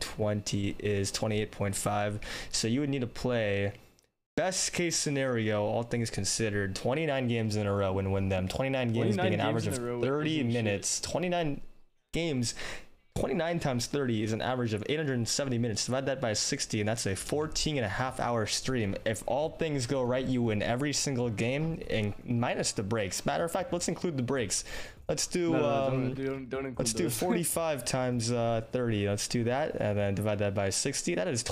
20 is 28.5. So you would need to play best case scenario, all things considered, 29 games in a row and win them. 29 games 29 being an games average of 30 isn't shit. minutes. 29 games. 29 times 30 is an average of 870 minutes. Divide that by 60, and that's a 14 and a half hour stream. If all things go right, you win every single game, and minus the breaks. Matter of fact, let's include the breaks. Let's do No, no, um, don't, don't, don't include let's do 45 times uh, 30. Let's do that, and then divide that by 60. That is